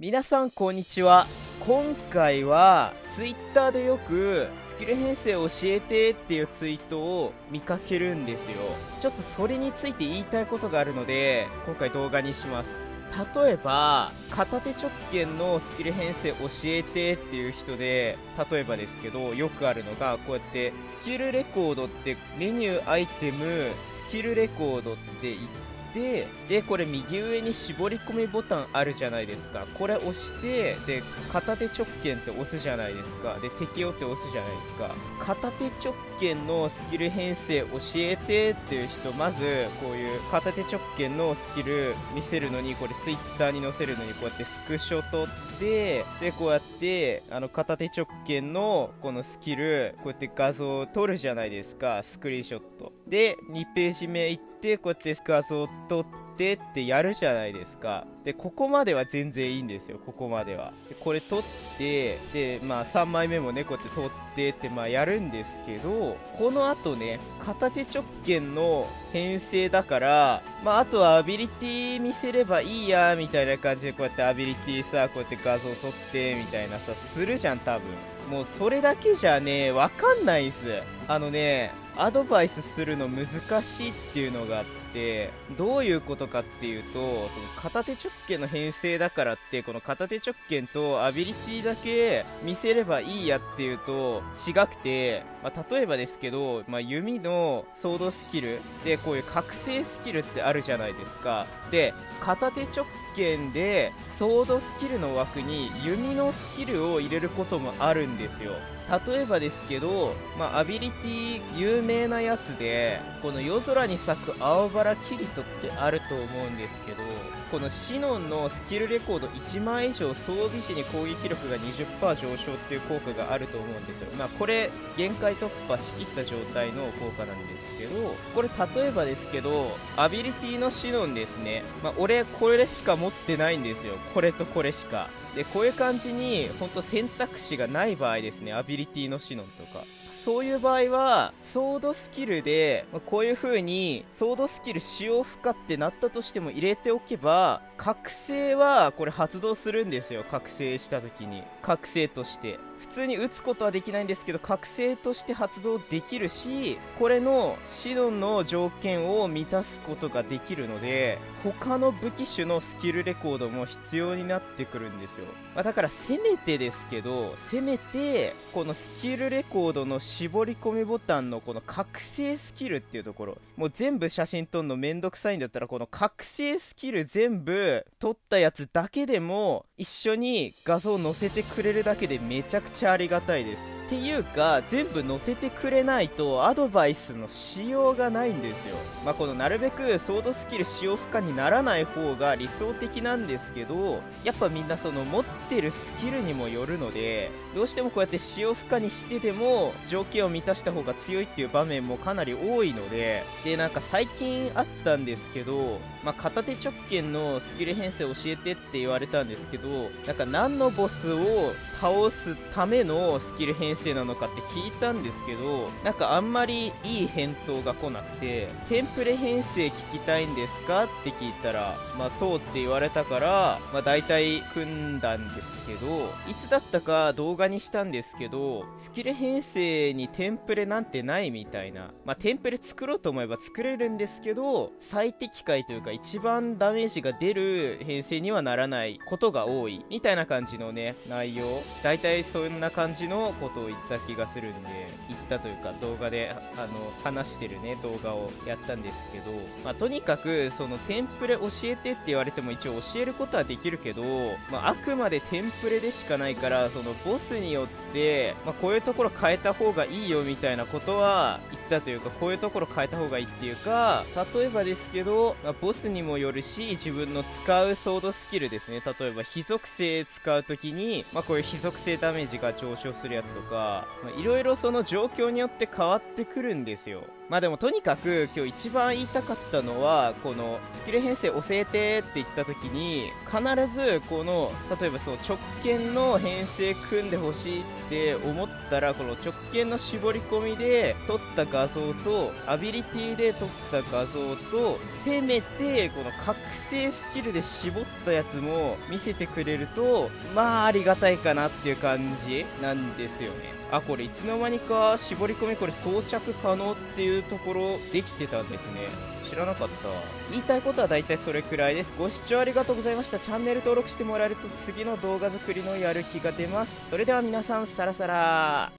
皆さんこんにちは。今回は Twitter でよくスキル編成教えてっていうツイートを見かけるんですよ。ちょっとそれについて言いたいことがあるので今回動画にします。例えば片手直剣のスキル編成教えてっていう人で例えばですけどよくあるのがこうやってスキルレコードってメニューアイテムスキルレコードって言ってで、で、これ右上に絞り込みボタンあるじゃないですか。これ押して、で、片手直剣って押すじゃないですか。で、敵をって押すじゃないですか。片手直剣のスキル編成教えてっていう人、まず、こういう片手直剣のスキル見せるのに、これ Twitter に載せるのに、こうやってスクショ撮って、で、こうやって、あの、片手直剣のこのスキル、こうやって画像を撮るじゃないですか。スクリーンショット。で、2ページ目行って、こうやって画像を撮ってってやるじゃないですか。で、ここまでは全然いいんですよ、ここまでは。で、これ撮って、で、まあ3枚目もね、こうやって撮ってってまあやるんですけど、この後ね、片手直剣の編成だから、まああとはアビリティ見せればいいや、みたいな感じでこうやってアビリティさ、こうやって画像撮って、みたいなさ、するじゃん、多分。もうそれだけじゃね、わかんないっす。あのね、アドバイスするの難しいっていうのがあって、どういうことかっていうと、その片手直剣の編成だからって、この片手直剣とアビリティだけ見せればいいやっていうと違くて、まあ、例えばですけど、まあ、弓のソードスキルでこういう覚醒スキルってあるじゃないですか。で、片手直剣でソードスキルの枠に弓のスキルを入れることもあるんですよ。例えばですけど、まあ、アビリティ有名なやつで、この夜空に咲く青バラキリトってあると思うんですけど、このシノンのスキルレコード1枚以上装備時に攻撃力が20%上昇っていう効果があると思うんですよ。まあこれ限界突破しきった状態の効果なんですけど、これ例えばですけど、アビリティのシノンですね。まあ俺これしか持ってないんですよ。これとこれしか。で、こういう感じに、ほんと選択肢がない場合ですね、アビリティのシノンとか。そういう場合は、ソードスキルで、まあ、こういう風に、ソードスキル使用不可ってなったとしても入れておけば、覚醒はこれ発動するんですよ、覚醒した時に。覚醒として。普通に撃つことはできないんですけど、覚醒として発動できるし、これのシドンの条件を満たすことができるので、他の武器種のスキルレコードも必要になってくるんですよ。まあ、だからせめてですけど、せめて、このスキルレコードの絞り込みボタンのこの覚醒スキルっていうところ、もう全部写真撮るのめんどくさいんだったら、この覚醒スキル全部撮ったやつだけでも、一緒に画像載せてくれるだけでめちゃくくちゃありがたいです。ていうか、全部載せてくれないとアドバイスのしようがないんですよ。まあ、このなるべくソードスキル使用不可にならない方が理想的なんですけど、やっぱみんなその持ってるスキルにもよるので、どうしてもこうやって使用不可にしてでも条件を満たした方が強いっていう場面もかなり多いので、で、なんか最近あったんですけど、まあ、片手直剣のスキル編成教えてって言われたんですけど、なんか何のボスを倒すためのスキル編成なのかって聞いたんですけど、なんかあんまりいい返答が来なくて、テンプレ編成聞きたいんですかって聞いたら、まあそうって言われたから、まあ大体組んだんですけど、いつだったか動画にしたんですけど、スキル編成にテンプレなんてないみたいな。まあテンプレ作ろうと思えば作れるんですけど、最適解というか一番ダメージが出る編成にはならないことが多い。みたいな感じのね、内容。大体そんな感じのことを言った気がするんで、言ったというか動画で、あの、話してるね、動画をやったんですけど、まあ、とにかく、そのテンプレ教えてって言われても一応教えることはできるけど、まあ、あくまでテンプレでしかないから、そのボスによって、まあ、こういうところ変えた方がいいよみたいなことは言ったというか、こういうところ変えた方がいいっていうか、例えばですけど、まあ、ボスにもよるし、自分の使うソードスキルですね。例えば、非属性使うときに、まあ、こういう非属性ダメージが上昇するやつとか、いろいろその状況によって変わってくるんですよ。まあでもとにかく今日一番言いたかったのは、このスキル編成教えてって言った時に、必ずこの、例えばその直剣の編成組んでほしいって思ったら、この直剣の絞り込みで撮った画像と、アビリティで撮った画像と、せめてこの覚醒スキルで絞ったやつも見せてくれると、まあありがたいかなっていう感じなんですよね。あ、これいつの間にか絞り込みこれ装着可能っていういうところできてたんですね。知らなかった。言いたいことは大体それくらいです。ご視聴ありがとうございました。チャンネル登録してもらえると次の動画作りのやる気が出ます。それでは皆さん、さらさら。